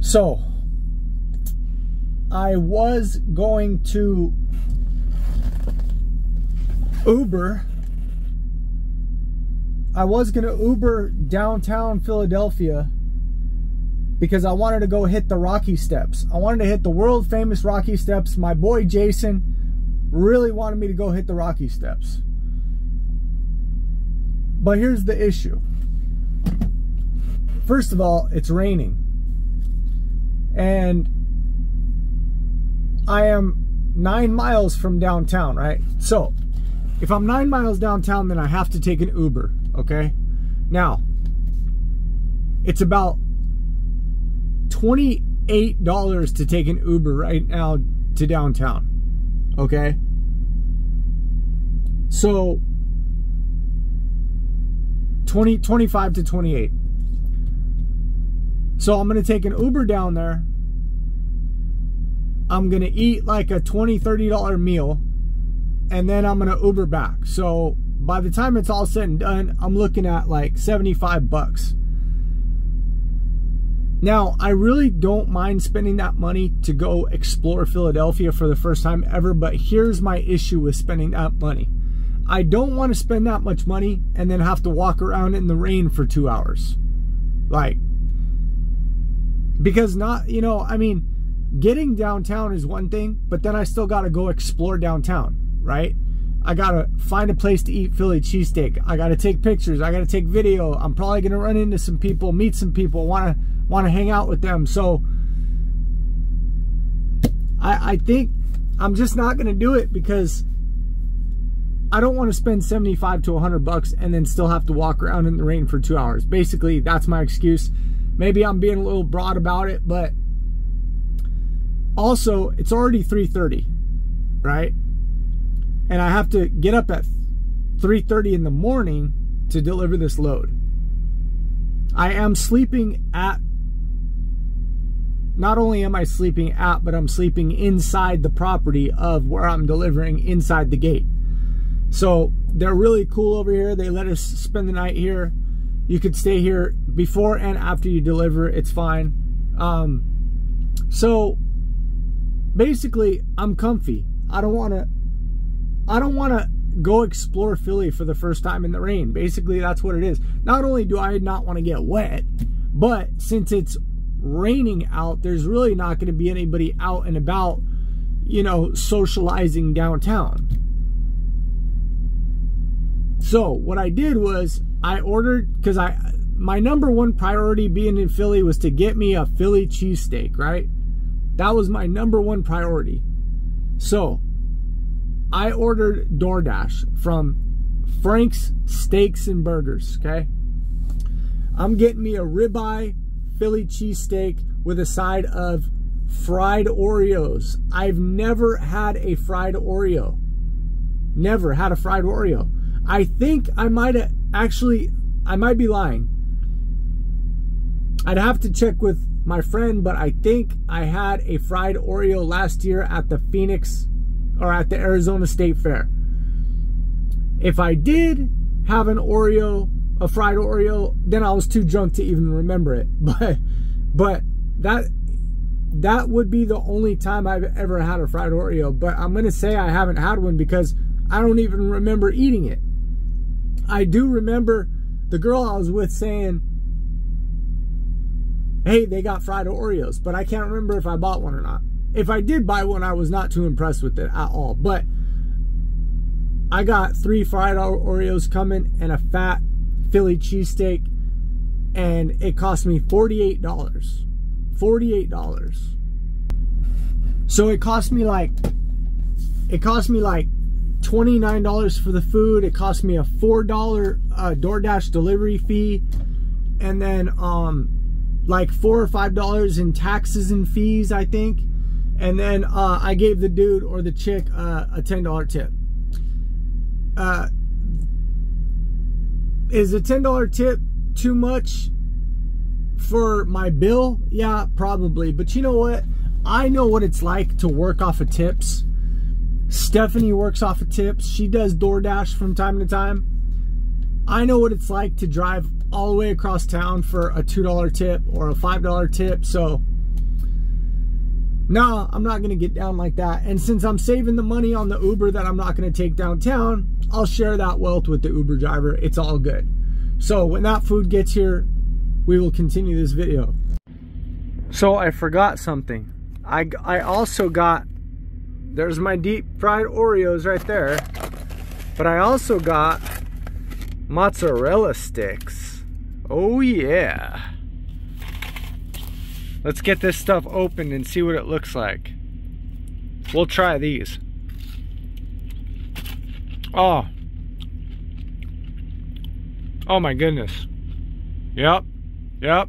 So, I was going to Uber. I was going to Uber downtown Philadelphia because I wanted to go hit the Rocky Steps. I wanted to hit the world famous Rocky Steps. My boy Jason really wanted me to go hit the Rocky Steps. But here's the issue. First of all, it's raining. And I am nine miles from downtown, right? So if I'm nine miles downtown, then I have to take an Uber, okay? Now, it's about $28 to take an Uber right now to downtown. Okay? So 20 25 to 28. So I'm to take an Uber down there. I'm going to eat like a $20, $30 meal and then I'm going to Uber back. So by the time it's all said and done, I'm looking at like 75 bucks. Now, I really don't mind spending that money to go explore Philadelphia for the first time ever, but here's my issue with spending that money. I don't want to spend that much money and then have to walk around in the rain for two hours. Like, because not, you know, I mean, getting downtown is one thing, but then I still got to go explore downtown, right? I gotta find a place to eat Philly cheesesteak. I gotta take pictures. I gotta take video. I'm probably gonna run into some people, meet some people, wanna wanna hang out with them. So I I think I'm just not gonna do it because I don't want to spend 75 to 100 bucks and then still have to walk around in the rain for two hours. Basically, that's my excuse. Maybe I'm being a little broad about it, but also it's already 3:30, right? and I have to get up at 3:30 in the morning to deliver this load. I am sleeping at not only am I sleeping at, but I'm sleeping inside the property of where I'm delivering inside the gate. So they're really cool over here. They let us spend the night here. You could stay here before and after you deliver. It's fine. Um, so basically, I'm comfy. I don't want to I don't want to go explore Philly for the first time in the rain. Basically, that's what it is. Not only do I not want to get wet, but since it's raining out, there's really not going to be anybody out and about, you know, socializing downtown. So, what I did was I ordered because I my number one priority being in Philly was to get me a Philly cheesesteak, right? That was my number one priority. So, I ordered DoorDash from Frank's Steaks and Burgers, okay? I'm getting me a ribeye Philly cheesesteak with a side of fried Oreos. I've never had a fried Oreo. Never had a fried Oreo. I think I might have actually, I might be lying. I'd have to check with my friend, but I think I had a fried Oreo last year at the Phoenix or at the Arizona State Fair. If I did have an Oreo, a fried Oreo, then I was too drunk to even remember it. But but that that would be the only time I've ever had a fried Oreo. But I'm gonna say I haven't had one because I don't even remember eating it. I do remember the girl I was with saying, hey, they got fried Oreos, but I can't remember if I bought one or not if I did buy one, I was not too impressed with it at all. But I got three fried Oreos coming and a fat Philly cheesesteak, and it cost me $48. $48. So it cost me like, it cost me like $29 for the food. It cost me a $4 uh, DoorDash delivery fee. And then um, like four or five dollars in taxes and fees, I think. And then uh, I gave the dude or the chick uh, a $10 tip. Uh, is a $10 tip too much for my bill? Yeah, probably. But you know what? I know what it's like to work off of tips. Stephanie works off of tips. She does DoorDash from time to time. I know what it's like to drive all the way across town for a $2 tip or a $5 tip. So no, I'm not going to get down like that. And since I'm saving the money on the Uber that I'm not going to take downtown, I'll share that wealth with the Uber driver. It's all good. So when that food gets here, we will continue this video. So I forgot something. I, I also got, there's my deep fried Oreos right there. But I also got mozzarella sticks. Oh yeah. Let's get this stuff opened and see what it looks like. We'll try these. Oh. Oh my goodness. Yep. Yep.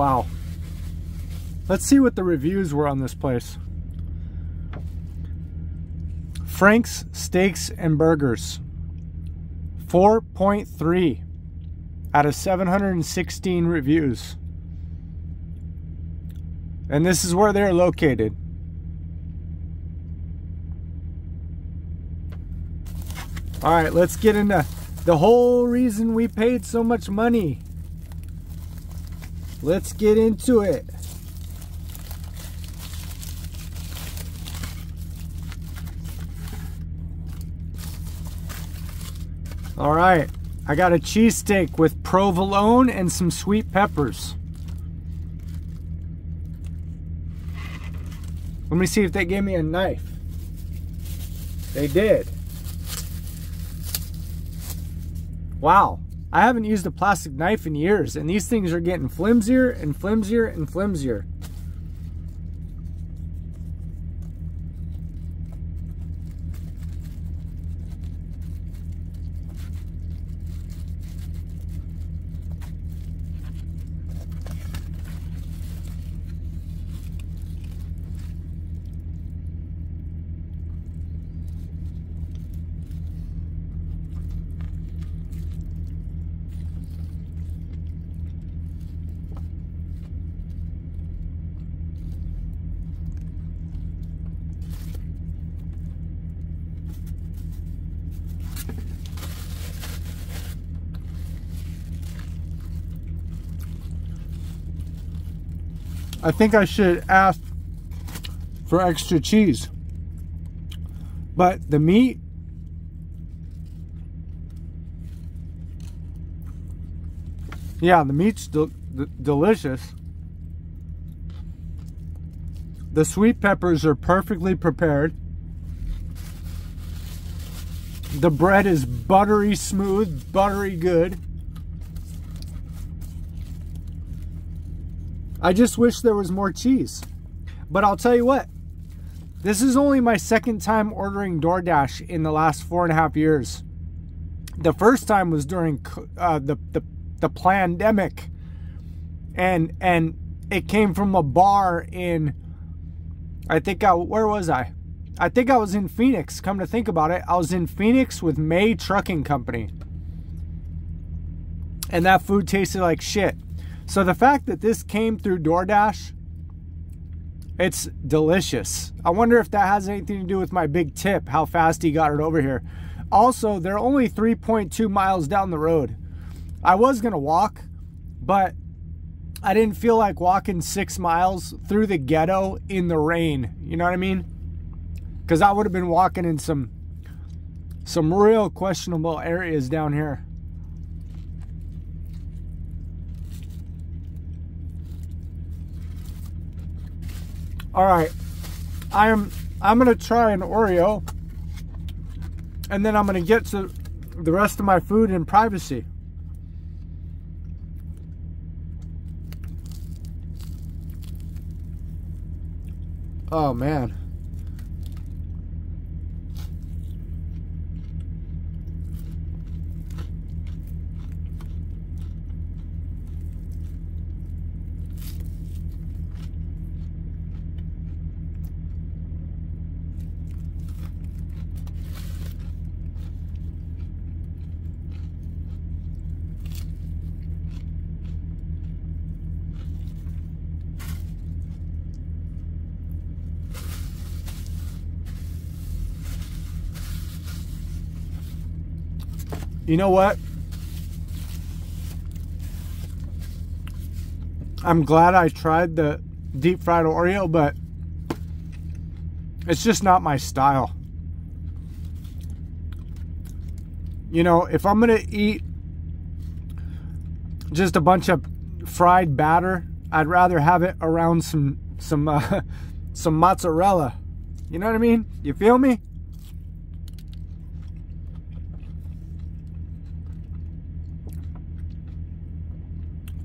Wow. Let's see what the reviews were on this place. Frank's Steaks and Burgers. 4.3 out of 716 reviews. And this is where they're located. All right, let's get into the whole reason we paid so much money let's get into it. All right, I got a cheesesteak with provolone and some sweet peppers. Let me see if they gave me a knife. They did. Wow. I haven't used a plastic knife in years, and these things are getting flimsier and flimsier and flimsier. I think I should ask for extra cheese. But the meat, yeah, the meat's del delicious. The sweet peppers are perfectly prepared. The bread is buttery smooth, buttery good. I just wish there was more cheese. But I'll tell you what, this is only my second time ordering DoorDash in the last four and a half years. The first time was during uh, the, the the pandemic, and and it came from a bar in. I think I where was I? I think I was in Phoenix. Come to think about it, I was in Phoenix with May Trucking Company, and that food tasted like shit. So the fact that this came through DoorDash, it's delicious. I wonder if that has anything to do with my big tip, how fast he got it over here. Also, they're only 3.2 miles down the road. I was going to walk, but I didn't feel like walking six miles through the ghetto in the rain. You know what I mean? Because I would have been walking in some some real questionable areas down here. All right, I'm I'm gonna try an Oreo, and then I'm gonna get to the rest of my food in privacy. Oh man. You know what? I'm glad I tried the deep fried Oreo, but it's just not my style. You know, if I'm going to eat just a bunch of fried batter, I'd rather have it around some some uh, some mozzarella. You know what I mean? You feel me?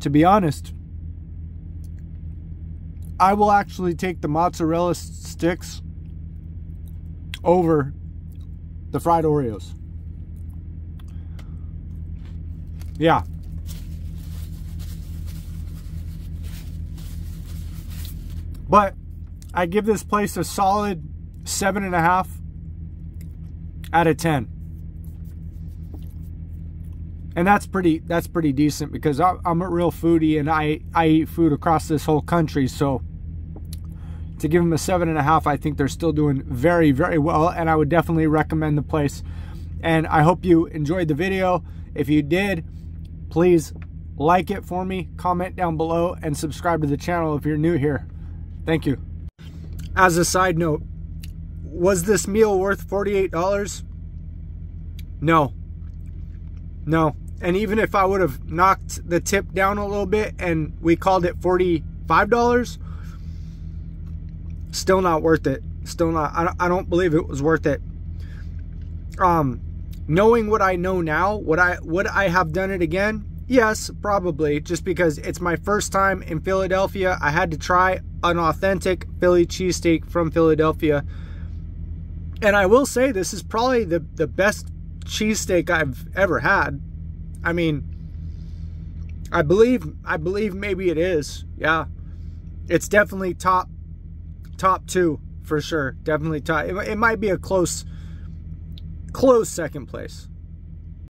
To be honest, I will actually take the mozzarella sticks over the fried Oreos. Yeah. But I give this place a solid seven and a half out of ten. And that's pretty that's pretty decent because I'm a real foodie and I, I eat food across this whole country. So to give them a seven and a half, I think they're still doing very, very well. And I would definitely recommend the place. And I hope you enjoyed the video. If you did, please like it for me, comment down below, and subscribe to the channel if you're new here. Thank you. As a side note, was this meal worth $48? No. No. And even if I would have knocked the tip down a little bit and we called it $45, still not worth it. Still not. I don't believe it was worth it. Um, knowing what I know now, would I would I have done it again? Yes, probably. Just because it's my first time in Philadelphia, I had to try an authentic Philly cheesesteak from Philadelphia. And I will say this is probably the the best cheesesteak I've ever had. I mean, I believe I believe maybe it is. Yeah. It's definitely top top 2 for sure. Definitely top. It, it might be a close close second place.